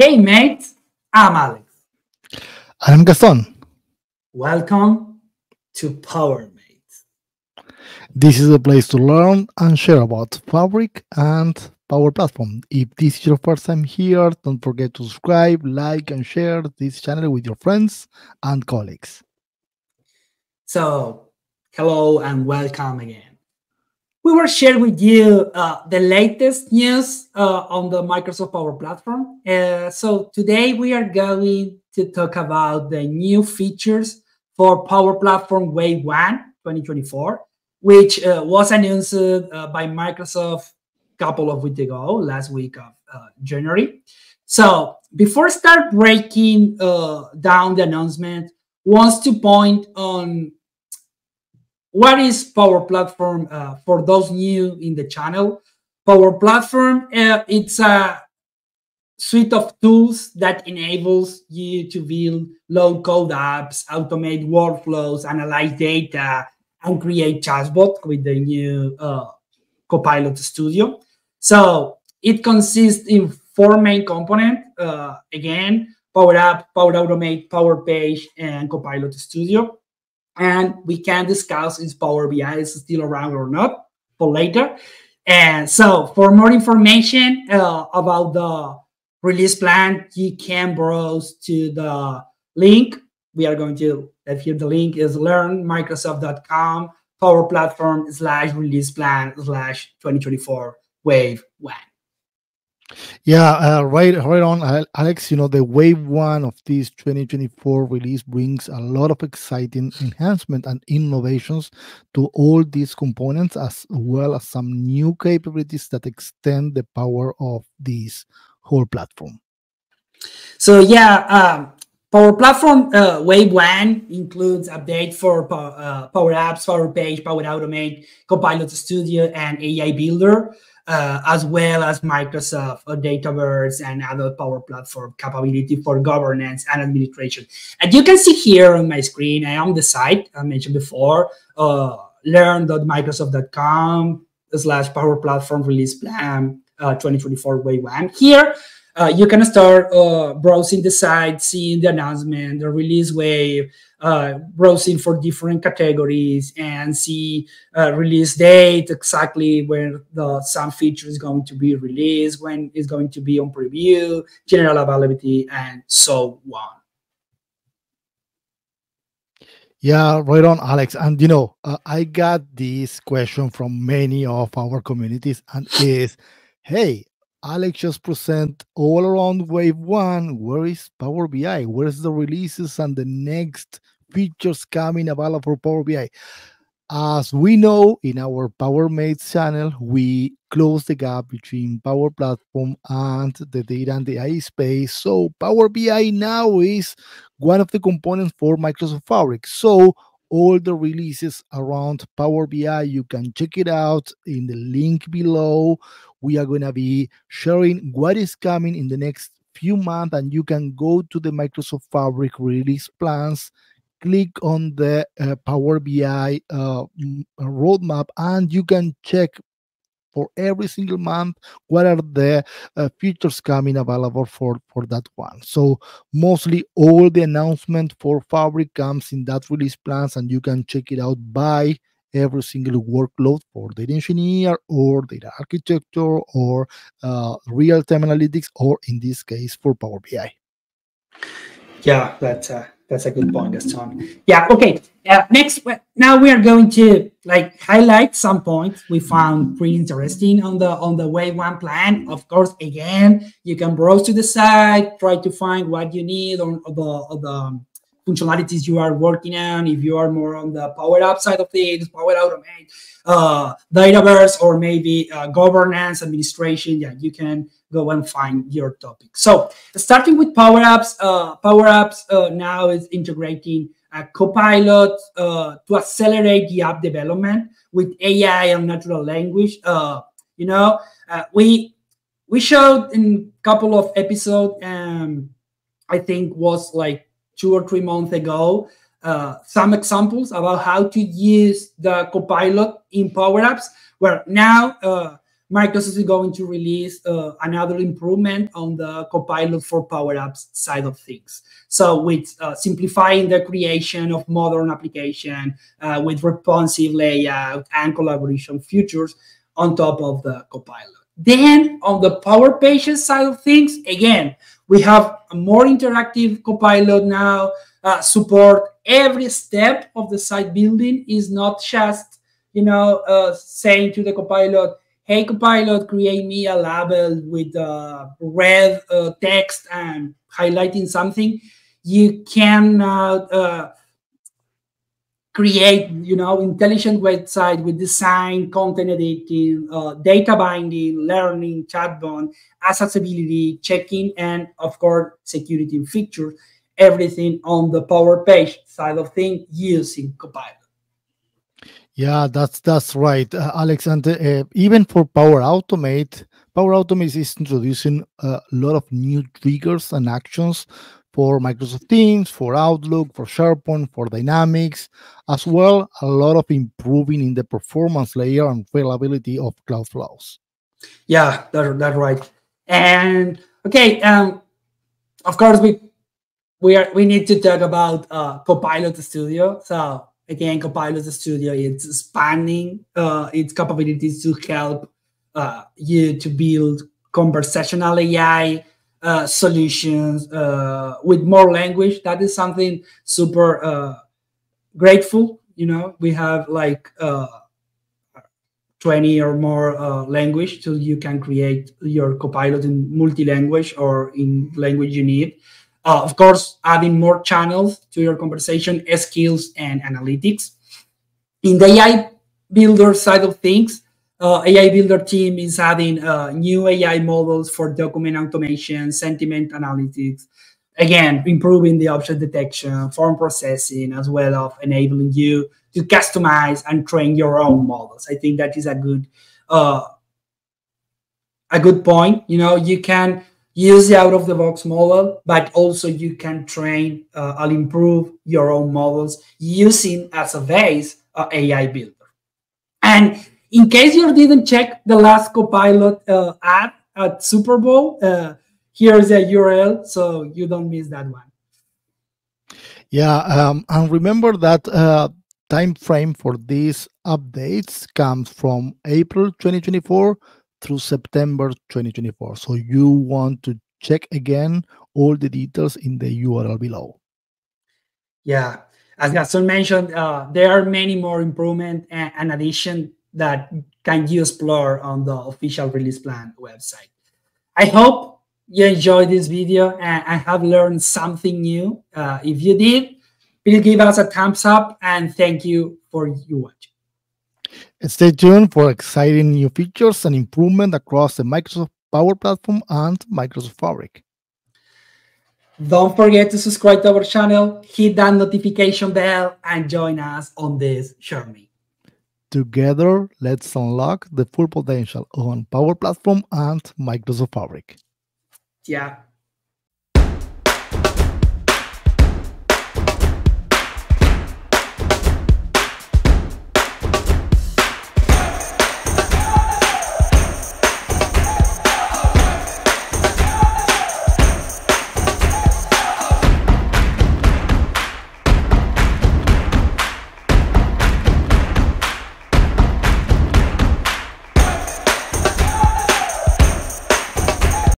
Hey, mate. I'm Alex. And I'm Gaston. Welcome to Power PowerMate. This is a place to learn and share about Fabric and Power Platform. If this is your first time here, don't forget to subscribe, like, and share this channel with your friends and colleagues. So, hello and welcome again. We will share with you uh, the latest news uh, on the Microsoft Power Platform. Uh, so, today we are going to talk about the new features for Power Platform Wave 1 2024, which uh, was announced uh, by Microsoft a couple of weeks ago, last week of uh, January. So, before start breaking down the announcement, wants to point on what is Power Platform uh, for those new in the channel? Power Platform, uh, it's a suite of tools that enables you to build low code apps, automate workflows, analyze data, and create chatbot with the new uh, Copilot Studio. So it consists in four main components. Uh, again, Power App, Power Automate, Power Page, and Copilot Studio and we can discuss if Power BI is still around or not for later. And so, for more information uh, about the release plan, you can browse to the link. We are going to have here the link is learnmicrosoft.com power platform slash release plan slash 2024 wave one. Yeah, uh, right, right on, Alex. You know, the wave one of this 2024 release brings a lot of exciting enhancement and innovations to all these components, as well as some new capabilities that extend the power of this whole platform. So, yeah, um, Power Platform uh, Wave 1 includes update for uh, Power Apps, Power Page, Power Automate, Copilot Studio, and AI Builder uh, as well as Microsoft uh, Dataverse and other Power Platform capability for governance and administration. And you can see here on my screen, I am the site I mentioned before, uh, learn.microsoft.com slash Power Platform Release Plan uh, 2024 Wave 1. Here, uh, you can start uh, browsing the site, seeing the announcement, the release wave, browsing for different categories and see uh, release date, exactly where the some feature is going to be released, when it's going to be on preview, general availability, and so on. Yeah, right on, Alex. And you know, uh, I got this question from many of our communities, and is, hey, Alex just present all around wave one. Where is Power BI? Where's the releases and the next features coming available for Power BI? As we know in our Power Mates channel, we close the gap between Power Platform and the data and the AI space. So Power BI now is one of the components for Microsoft Fabric. So all the releases around Power BI. You can check it out in the link below. We are going to be sharing what is coming in the next few months, and you can go to the Microsoft Fabric release plans, click on the uh, Power BI uh, roadmap, and you can check for every single month what are the uh, features coming available for for that one so mostly all the announcement for fabric comes in that release plans and you can check it out by every single workload for data engineer or data architecture or uh, real-time analytics or in this case for power bi yeah that's uh, that's a good point, Gaston. Yeah. Okay. Uh, next, now we are going to like highlight some points we found pretty interesting on the on the Wave One plan. Of course, again, you can browse to the site, try to find what you need on the, on the functionalities you are working on. If you are more on the Power App side of things, Power Automate, uh, Dataverse, or maybe uh, governance, administration, yeah, you can go and find your topic. So starting with Power Apps, uh, Power Apps uh, now is integrating a Copilot uh, to accelerate the app development with AI and natural language. Uh, you know, uh, we we showed in a couple of episodes, um, I think was like two or three months ago, uh, some examples about how to use the Copilot in Power Apps, where now Microsoft is going to release uh, another improvement on the Copilot for Power Apps side of things. So with uh, simplifying the creation of modern application uh, with responsive layout and collaboration features on top of the Copilot. Then on the Power Pages side of things, again, we have a more interactive Copilot now, uh, support every step of the site building is not just, you know, uh, saying to the Copilot, hey copilot create me a label with uh, red uh, text and highlighting something. You can uh, create you know intelligent website with design content editing uh, data binding learning chatbot accessibility checking and of course security features. Everything on the power page side of thing using copilot yeah, that's that's right, uh, Alex. And uh, even for Power Automate, Power Automate is introducing a lot of new triggers and actions for Microsoft Teams, for Outlook, for SharePoint, for Dynamics, as well a lot of improving in the performance layer and availability of cloud flows. Yeah, that's that's right. And okay, um, of course we we are we need to talk about uh, Copilot Studio. So again, Copilot Studio it's expanding uh, its capabilities to help uh, you to build conversational AI uh, solutions uh, with more language. That is something super uh, grateful. You know, we have like uh, 20 or more language, so you can create your Copilot in multi-language or in language you need. Uh, of course, adding more channels to your conversation, skills, and analytics. In the AI builder side of things, uh, AI builder team is adding uh, new AI models for document automation, sentiment analytics, again, improving the object detection, form processing, as well as enabling you to customize and train your own models. I think that is a good uh, a good point. You know, you can use the out of the box model, but also you can train uh, and improve your own models using as a base uh, AI builder. And in case you didn't check the last Copilot uh, ad at Super Bowl, uh, here's a URL so you don't miss that one. Yeah, um, and remember that uh, time frame for these updates comes from April 2024 through September 2024. So you want to check again all the details in the URL below. Yeah, as Gaston mentioned, uh, there are many more improvement and, and addition that can you explore on the official release plan website. I hope you enjoyed this video and I have learned something new. Uh, if you did, please give us a thumbs up and thank you for your watching. Stay tuned for exciting new features and improvement across the Microsoft Power Platform and Microsoft Fabric. Don't forget to subscribe to our channel, hit that notification bell, and join us on this journey. Together, let's unlock the full potential on Power Platform and Microsoft Fabric. Yeah.